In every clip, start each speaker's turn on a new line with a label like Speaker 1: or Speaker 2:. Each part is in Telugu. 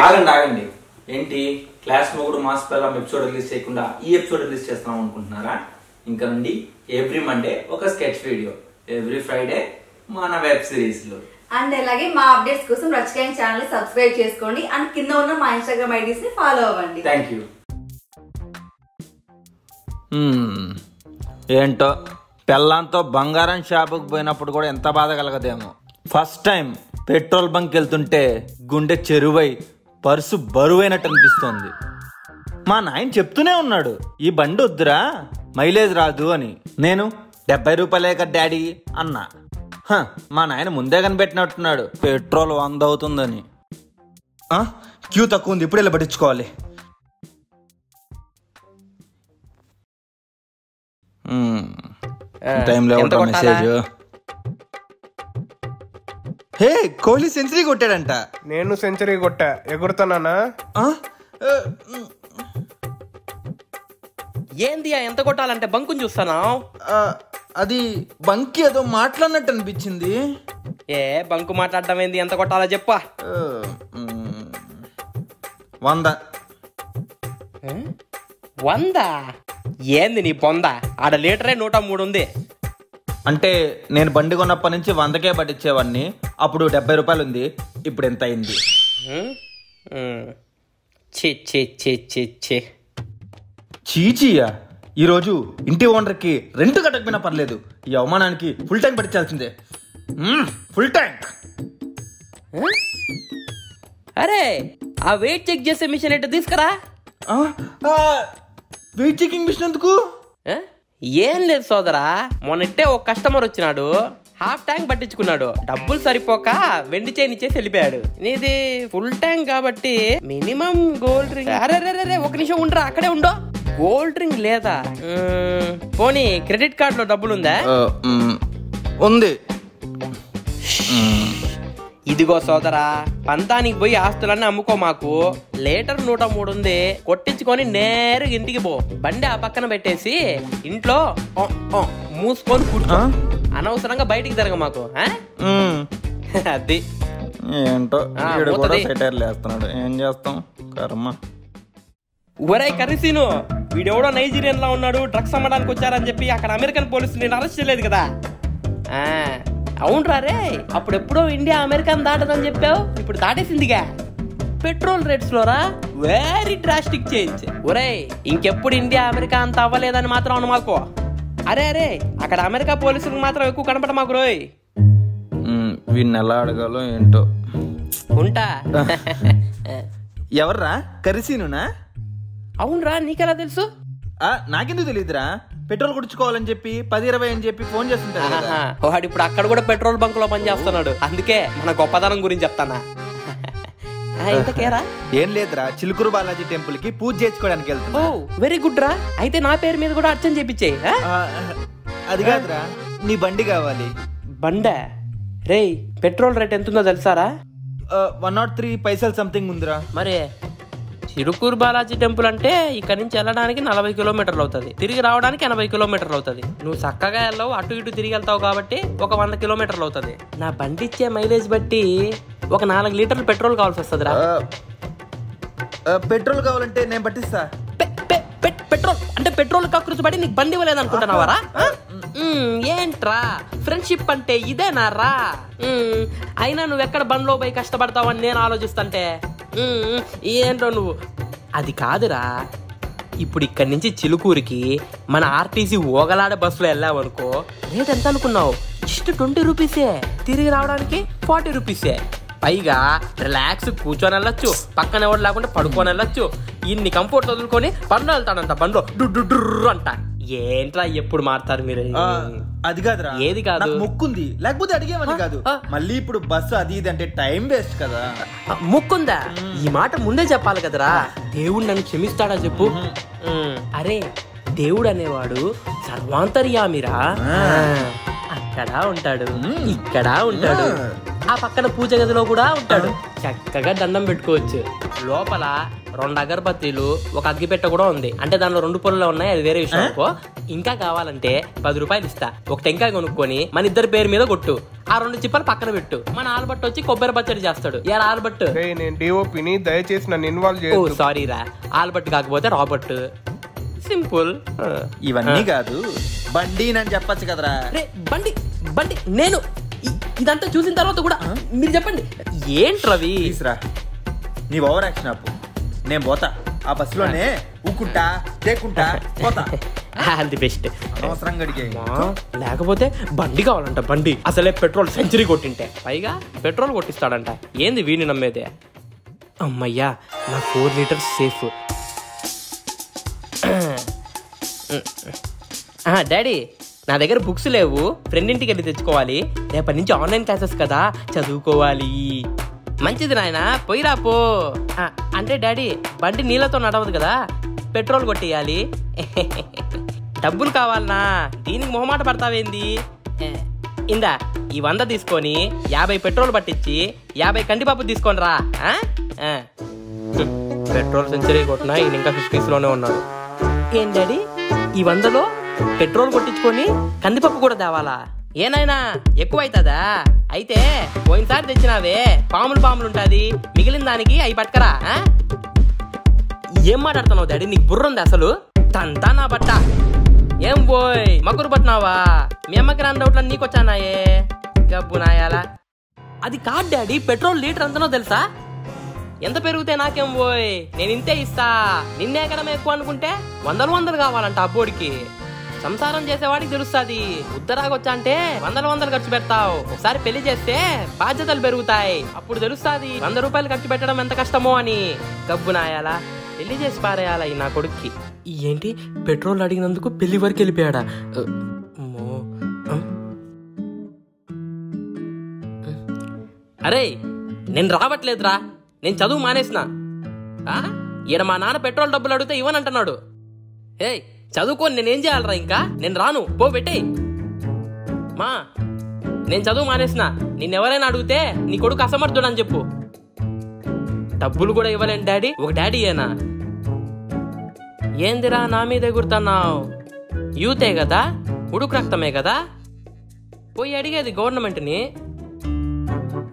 Speaker 1: ఆగండి ఆగండి. ఏంటి? క్లాస్ మొగుడు మాస్ పిల్లం ఎపిసోడ్ రిలీజ్ చేయకుండా ఈ ఎపిసోడ్ రిలీజ్ చేస్తున్నాం అనుకుంటున్నారా? ఇంకా నుండి ఎవ్రీ మండే ఒక స్కెచ్ వీడియో ఎవ్రీ ఫ్రైడే మన వెబ్ సిరీస్లో.
Speaker 2: అండ్ అలాగే మా అప్డేట్స్ కోసం రచకాయన్ ఛానల్ సబ్స్క్రైబ్ చేసుకోండి. అండ్ కింద ఉన్న మా ఇన్స్టాగ్రామ్ ఐడీస్ని ఫాలో అవ్వండి.
Speaker 1: థ్యాంక్ యూ
Speaker 3: ఏంటో? పెళ్ళాంతో బంగారం షాపుకి పోయినప్పుడు కూడా ఎంత బాధ కలగదేమో. ఫస్ట్ టైం పెట్రోల్ బంక్ వెళ్తుంటే గుండె చెరువై పర్సు బరువైనట్టు అనిపిస్తోంది. మా నాయన చెప్తూనే ఉన్నాడు ఈ బండి వద్దురా మైలేజ్ రాదు అని. నేను డెబ్బై రూపాయలే కదా డాడీ అన్నా. హ, మా నాయన ముందే కనిపెట్టినట్టున్నాడు పెట్రోల్ వంద అవుతుందని. ఆ, క్యూ తక్కువ ఉంది ఇప్పుడు ఇలా పట్టించుకోవాలి టైంలో? మెసేజ్ హే కోహ్లీ సెంచరీ కొట్టాడంట.
Speaker 4: నేను సెంచరీ కొట్టా. ఎగురుతున్నానా
Speaker 5: ఏంది ఎంత కొట్టాలంటే బంకుని చూస్తానా?
Speaker 3: ఆ, అది బంకి ఏదో మాట్లాడినట్టు అనిపించింది.
Speaker 5: ఏ బంకు మాట్లాడడం ఏంది? ఎంత కొట్టాలో చెప్పా.
Speaker 3: వంద.
Speaker 5: ఏ? వంద? ఏంది నీ పొంద ఆడ లీటరే నూట మూడు ఉంది.
Speaker 3: అంటే నేను బండి కొన్నప్పటి నుంచి వందకే పట్టించేవాడిని. అప్పుడు డెబ్బై రూపాయలు ఉంది. ఇప్పుడు ఎంత అయింది? చీచీయా ఈరోజు ఇంటి ఓనర్కి రెంట్ కట్టకపోయినా పర్లేదు. ఈ అవమానానికి ఫుల్ ట్యాంక్ పట్టించాల్సిందే. Full tank?
Speaker 5: అరే ఆ వెయిట్ చెక్ చేసే మిషన్ ఏంటో తీసుకురా?
Speaker 3: వెయిట్ చెకింగ్ మిషన్ ఎందుకు?
Speaker 5: ఏ? లేదు సోదరా మొన్నట్టే ఒక కస్టమర్ వచ్చినాడు హాఫ్ ట్యాంక్ పట్టించుకున్నాడు. డబ్బులు సరిపోక వెండి చైన్ ఇచ్చేసి వెళ్ళిపోయాడు. నీది ఫుల్ ట్యాంక్ కాబట్టి మినిమం గోల్డ్ రింగ్ అరే రే ఒక నిమిషం ఉండరా అక్కడే ఉండో. గోల్డ్ రింగ్ లేదా? పోనీ క్రెడిట్ కార్డ్లో డబ్బులు ఉందా.
Speaker 3: ఆ, మ్, ఉంది
Speaker 5: ఇదిగో సోదరా పంతానికి పోయి ఆస్తులన్నీ అమ్ముకో మాకు. లీటర్ నూట మూడు ఉంది కొట్టించుకొని నేరుగా ఇంటికి పో. బండి ఆ పక్కన పెట్టేసి ఇంట్లో మూసుకొని కూర్చో? అనవసరంగా బయటికి తిరగ మాకు అది.
Speaker 3: ఏంటో ఏం చేస్తాం? కర్మ.
Speaker 5: ఒరే కరిసీను వీడెవడో నైజీరియన్ లా ఉన్నాడు డ్రగ్స్ అమ్మడానికి వచ్చారని చెప్పి అక్కడ అమెరికన్ పోలీసులు నేను అరెస్ట్ చేయలేదు కదా. ఆ, అవునరా రే. అప్పుడెప్పుడో ఇండియా అమెరికన్ దాటదని చెప్పావు? ఇప్పుడు దాటేసిందిగా. పెట్రోల్ రేట్స్ లోరా వెరీ డ్రాస్టిక్ చేంజ్ ఒరే ఇంకెప్పుడు ఇండియా అమెరికా అంత అవ్వలేదని మాత్రం అనుమాకో అరే అరే అక్కడ అమెరికా పోలీసులకు మాత్రం ఎక్కువ కనపడ మాకు రోయ్
Speaker 3: వీడిని ఎలా అడగాలో ఏంటో.
Speaker 5: ఉంటా.
Speaker 3: ఎవర్రా? కరిసీనునా
Speaker 5: అవునరా నీకెలా తెలుసు?
Speaker 3: నాకెందుకు తెలియదురా? పెట్రోల్ కొడుచుకోవాలని చెప్పి పది ఇరవై అని చెప్పి ఫోన్ చేస్తుంటారు కదా.
Speaker 5: వాడు ఇప్పుడు అక్కడ కూడా పెట్రోల్ బంక్లో పనిచేస్తున్నాడు అందుకే మన గొప్పతనం గురించి చెప్తానా? ఆ, ఇంతకేరా?
Speaker 3: ఏం లేదురా. చిలుకూరు బాలాజీ టెంపుల్కి పూజ చేసుకోవడానికి
Speaker 5: ఓ
Speaker 3: వెళ్తున్నా
Speaker 5: వెరీ గుడ్ రా. అయితే నా పేరు మీద కూడా అర్చన చేపించేయి
Speaker 3: ఆ, అది కాదురా. నీ బండి కావాలి.
Speaker 5: బండ? రేయ్ పెట్రోల్ రేట్ ఎంత ఉందో తెలుసారా
Speaker 3: వన్ నాట్ త్రీ పైసలు సంథింగ్ ఉందిరా.
Speaker 5: మరి చిరుకూరు బాలాజీ టెంపుల్ అంటే ఇక్కడ నుంచి వెళ్ళడానికి నలభై కిలోమీటర్లు అవుతుంది. తిరిగి రావడానికి ఎనభై కిలోమీటర్లు అవుతుంది. నువ్వు చక్కగా వెళ్ళవు అటు ఇటు తిరిగి వెళ్తావు కాబట్టి ఒక వంద కిలోమీటర్లు అవుతుంది. నా బండి ఇచ్చే మైలేజ్ బట్టి ఒక నాలుగు లీటర్లు పెట్రోల్ కావాల్సి వస్తుందిరా.
Speaker 3: ఆ, ఆ, పెట్రోల్ కావాలంటే నేను పట్టిస్తా.
Speaker 5: పెట్రోల్ అంటే పెట్రోల్ కకృతి పడి నీకు బండి ఇవ్వలేదు అనుకుంటున్నావారా ఏంట్రా? ఫ్రెండ్షిప్ అంటే ఇదేనా రా అయినా నువ్వు ఎక్కడ బండిలో పోయి కష్టపడతావని నేను ఆలోచిస్తుంటే? ఏంటో నువ్వు? అది కాదురా. ఇప్పుడు ఇక్కడి నుంచి చిలుకూరికి మన ఆర్టీసీ ఓగలాడ బస్సులో వెళ్ళావనుకో రేట్ ఎంత అనుకున్నావు? జస్ట్ ట్వంటీ రూపీసే. తిరిగి రావడానికి ఫార్టీ రూపీసే. పైగా రిలాక్స్ కూర్చొని వెళ్ళొచ్చు పక్కన ఎవరు లేకుండా పడుకొని వెళ్ళొచ్చు. ఇన్ని కంఫర్ట్ వదులుకొని బండ్లో వెళ్తాడంట బండ్లో. డు అంట ఏంట్రా ఎప్పుడు మారుతారు మీరు?
Speaker 3: అది కాదురా.
Speaker 5: ఏది కాదు?
Speaker 3: మొక్కుంది. లేకపోతే అడిగేవని కాదు. మళ్ళీ ఇప్పుడు బస్సు అది ఇది అంటే టైం వేస్ట్ కదా.
Speaker 5: ముక్కుందా? ఈ మాట ముందే చెప్పాలి కదరా. దేవుడు నన్ను క్షమిస్తాడా చెప్పు. అరే దేవుడు అనేవాడు సర్వాంతర్యామిరా. అక్కడ ఉంటాడు. ఇక్కడ ఉంటాడు. ఆ పక్కన పూజ గదిలో కూడా ఉంటాడు. చక్కగా దండం పెట్టుకోవచ్చు. లోపల రెండు అగరబత్తీలు ఒక అగ్గిపెట్ట కూడా ఉంది. అంటే దానిలో రెండు పొలలు ఉన్నాయి అది వేరే విషయం అనుకో. ఇంకా కావాలంటే పది రూపాయలు ఇస్తా. ఒక టెంకాయ కొనుక్కొని మన ఇద్దరి పేరు మీద కొట్టు. ఆ రెండు చిప్పలు పక్కన పెట్టు. మన ఆల్బట్ వచ్చి కొబ్బరి పచ్చడి చేస్తాడు. యార్ ఆల్బట్
Speaker 4: రే నేను డిఓపిని దయచేసి నన్ను ఇన్వాల్వ్
Speaker 5: ఓ సారీ రా ఆల్బట్ కాకపోతే రాబర్ట్. సింపుల్.
Speaker 3: ఇవన్నీ కాదు. బండి అని చెప్పొచ్చు కదరా.
Speaker 5: రే బండి బండి నేను. ఇ- ఇదంతా చూసిన తర్వాత కూడా మీరు చెప్పండి. ఏంటి రవి
Speaker 3: ప్లీజ్ రా నీ ఓవర్ యాక్షన్ అప్పు నేను పోతా. ఆ బస్సులోనే ఊకుంటా తేకుంటా పోతా.
Speaker 5: All the best.
Speaker 3: అనవసరంగా అడిగే
Speaker 5: లేకపోతే బండి కావాలంట బండి. అసలే పెట్రోల్ సెంచరీ కొట్టింటే. పైగా పెట్రోల్ కొట్టిస్తాడంట. ఏంది వీడిని నమ్మేదే? అమ్మయ్యా నా ఫోర్ లీటర్స్ సేఫ్. డాడీ నా దగ్గర బుక్స్ లేవు. ఫ్రెండ్ ఇంటికి వెళ్ళి తెచ్చుకోవాలి. రేపటి నుంచి ఆన్లైన్ క్లాసెస్ కదా చదువుకోవాలి. మంచిది నాయన పోయిరా పో. అంటే డాడీ బండి నీళ్ళతో నడవదు కదా? పెట్రోల్ కొట్టేయాలి. డబ్బులు కావాలనా? దీనికి మొహమాట పడతావేంది? ఇందా ఈ వంద తీసుకొని యాభై పెట్రోల్ పట్టించి యాభై కందిపప్పు తీసుకొని రా. పెట్రోల్ సెంచరీ కొట్టినా ఈయన ఇంకా ఫిఫ్టీస్లోనే ఉన్నాడు. ఏం డాడీ? ఈ వందలో పెట్రోల్ కొట్టించుకొని కందిపప్పు కూడా తేవాలా? ఏనాయనా ఎక్కువ అవుతుందా అయితే పోయినసారి తెచ్చినావే పాములు పాములు ఉంటాది. మిగిలిన దానికి అవి పట్టుకరా ఏం మాట్లాడుతున్నావు డాడీ? నీకు బుర్ర ఉంది అసలు? తంతా నా బట్ట. ఏం పోయ్ మకురు పట్టినావా? మీ అమ్మకి రాని డౌట్లని నీకొచ్చానాయే. గబ్బు నాయాలా. అది కాదు డాడీ పెట్రోల్ లీటర్ ఎంతనో తెలుసా? ఎంత పెరిగితే నాకేం పోయ్ నేను ఇంతే ఇస్తా. నిన్నే ఎక్కడం ఎక్కువ అనుకుంటే వందలు వందలు కావాలంట అబ్బోడికి సంసారం చేసేవాడికి తెలుస్తుంది. ఉత్తరాగొచ్చా అంటే వందల వందలు ఖర్చు పెడతావు. ఒకసారి పెళ్ళి చేస్తే బాధ్యతలు పెరుగుతాయి. అప్పుడు తెలుస్తుంది వంద రూపాయలు ఖర్చు పెట్టడం ఎంత కష్టమో అని. గబ్బు నాయాలా పెళ్ళి చేసి పారేయాలా ఈ నా కొడుక్కి. ఏంటి? పెట్రోల్ అడిగినందుకు పెళ్ళి వరకు వెళ్ళిపోయాడా? అరే నేను రావట్లేదురా. నేను చదువు మానేసిన? ఈడ మా నాన్న పెట్రోల్ డబ్బులు అడిగితే ఇవ్వనంటున్నాడు. ఏయ్ చదువుకొని నేనేం చేయాలరా ఇంకా? నేను రాను. పో పెట్టే మా నేను చదువు మానేసిన. నిన్నెవరైనా అడిగితే నీ కొడుకు అసమర్థుడు అని చెప్పు. డబ్బులు కూడా ఇవ్వలేను డాడీ. ఒక డాడీ ఏనా? ఏందిరా నా మీద ఎగురుతున్నావు? యూతే కదా? ఉడుకు రక్తమే కదా? పోయి అడిగేది గవర్నమెంట్ని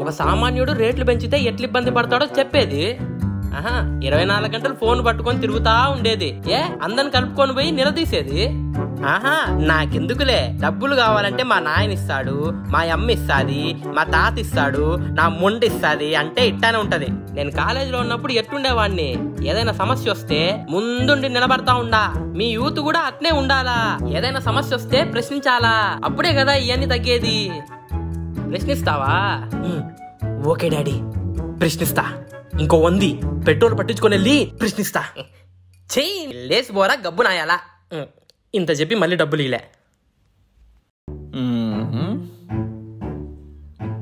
Speaker 5: ఒక సామాన్యుడు రేట్లు పెంచితే ఎట్ల ఇబ్బంది పడతాడో చెప్పేది. ఆహా ఇరవై నాలుగు గంటలు ఫోన్ పట్టుకొని తిరుగుతా ఉండేది. ఏ అందరిని కలుపుకొని పోయి నిలదీసేది? ఆహా నాకెందుకులే? డబ్బులు కావాలంటే మా నాయన ఇస్తాడు మా అమ్మ ఇస్తాది మా తాత ఇస్తాడు నా మొండి ఇస్తాది అంటే ఇట్టానే ఉంటది. నేను కాలేజీలో ఉన్నప్పుడు ఎట్టుండేవాడిని ఏదైనా సమస్య వస్తే ముందుండి నిలబడతా ఉండా. మీ యూత్ కూడా అట్నే ఉండాలా? ఏదైనా సమస్య వస్తే ప్రశ్నించాలా? అప్పుడే కదా ఇవన్నీ తగ్గేది. ప్రశ్నిస్తావా? Okay daddy. ప్రశ్నిస్తా. ఇంకో వంది పెట్రోల్ పట్టించుకొని వెళ్ళి ప్రశ్నిస్తా. చెయ్యి లేసి పోరా గబ్బు నాయాలా. ఇంత చెప్పి మళ్ళీ డబ్బులు ఇలే.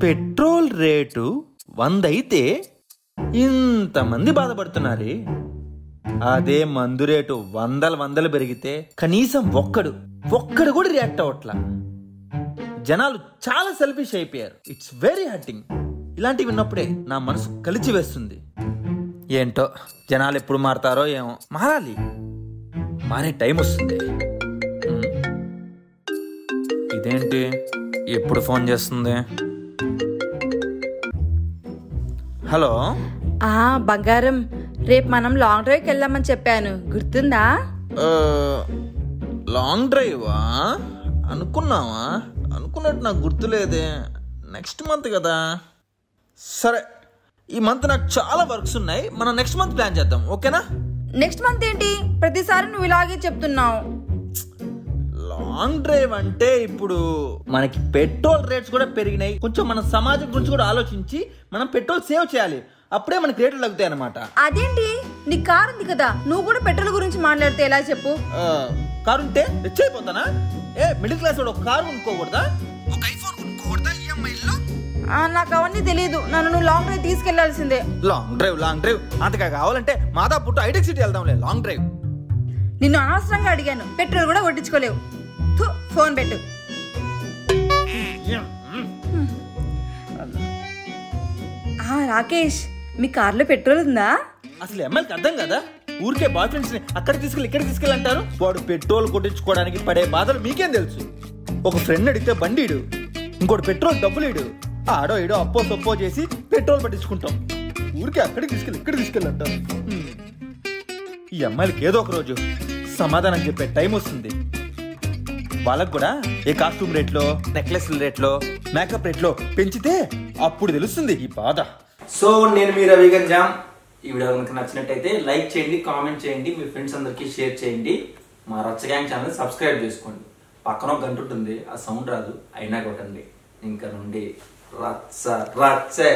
Speaker 3: పెట్రోల్ రేటు వంద అయితే ఇంతమంది బాధపడుతున్నారు. అదే మందు రేటు వందల వందలు పెరిగితే కనీసం ఒక్కడు ఒక్కడు కూడా రియాక్ట్ అవ్వట్లా. జనాలు చాలా సెల్ఫిష్ అయిపోయారు. ఇట్స్ వెరీ హర్టింగ్ ఇలాంటివి విన్నప్పుడే నా మనసు కలిచి వేస్తుంది. ఏంటో జనాలు ఎప్పుడు మారతారో ఏమో. మారాలి. మారే టైం వస్తుంది. ఇదేంటి? ఎప్పుడు ఫోన్ చేస్తుంది? హలో?
Speaker 2: ఆ బంగారం రేపు మనం లాంగ్ డ్రైవ్కి వెళ్దామని చెప్పాను. గుర్తుందా?
Speaker 3: ఆ, లాంగ్ డ్రైవా? అనుకున్నావా? అనుకున్నట్టు నాకు గుర్తులేదే. నెక్స్ట్ మంత్ కదా. సరే ఈ మంత్ నాకు చాలా వర్క్స్ ఉన్నాయి. మనం నెక్స్ట్ మంత్ ప్లాన్ చేద్దాం ఓకేనా?
Speaker 2: నెక్స్ట్ మంత్ ఏంటి? ప్రతిసారి నువ్వు ఇలాగే చెప్తున్నావు.
Speaker 3: లాంగ్ డ్రైవ్ అంటే ఇప్పుడు మనకి పెట్రోల్ రేట్స్ కూడా పెరిగినాయి. కొంచెం మన సమాజం గురించి కూడా ఆలోచించి మనం పెట్రోల్ సేవ్ చేయాలి. అప్పుడే మనకి రేట్లు తగ్గుతాయి అనమాట
Speaker 2: అదేంటి? నీ కార్ ఉంది కదా నువ్వు కూడా పెట్రోల్ గురించి మాట్లాడితే ఎలా చెప్పు?
Speaker 3: కారు ఉంటే రిచ్ అయిపోతానా ఏ మిడిల్ క్లాస్ వాడు ఒక కారు కొనుక్కోకూడదా? ఒక ఐఫోన్
Speaker 2: నాకు అవన్నీ తెలియదు నన్ను నువ్వు లాంగ్ డ్రైవ్ తీసుకెళ్ళాల్సిందే.
Speaker 3: లాంగ్ డ్రైవ్ లాంగ్ డ్రైవ్ అంతగా కావాలంటే మాదా పుట్టు ఐటెక్ సిటీ వెళ్దాంలే లాంగ్ డ్రైవ్
Speaker 2: నిన్ను అనవసరంగా అడిగాను. పెట్రోల్ కూడా కొట్టించుకోలేవు. ఫోన్ పెట్టు. రాకేష్ మీ కార్లో పెట్రోల్ ఉందా?
Speaker 3: అసలు ఎమ్మెల్యేకి అర్థం కదా? ఊరికే బాయ్ ఫ్రెండ్స్ని అక్కడ తీసుకెళ్ళి ఇక్కడ తీసుకెళ్ళి అంటారు వాడు పెట్రోల్ కొట్టించుకోవడానికి పడే బాధలు మీకేం తెలుసు? ఒక ఫ్రెండ్ అడిగితే బండిడు ఇంకోటి పెట్రోల్ డబ్బులు ఇడు. ఆడో ఏడో అప్పో సొప్పో చేసి పెట్రోల్ పట్టించుకుంటాం. ఊరికే అక్కడికి తీసుకెళ్ళి ఇక్కడ తీసుకెళ్ళి ఈ అమ్మాయిలకి ఏదో ఒక రోజు సమాధానం చెప్పే టైం వస్తుంది. వాళ్ళకు కూడా ఏ కాస్ట్యూమ్ రేట్లో నెక్లెస్ రేట్లో మేకప్ రేట్లో పెంచితే అప్పుడు తెలుస్తుంది ఈ బాధ.
Speaker 1: సో నేను మీ రవి గంజాం. ఈ వీడియో కనుక నచ్చినట్టయితే లైక్ చేయండి కామెంట్ చేయండి మీ ఫ్రెండ్స్ అందరికీ షేర్ చేయండి. మా రచ్చ గ్యాంగ్ ఛానల్ సబ్స్క్రైబ్ చేసుకోండి. పక్కన ఒక గంట ఉంటుంది ఆ సౌండ్ రాదు అయినా కొట్టండి. ఇంకా నుండి. రచ్చ రచ్చే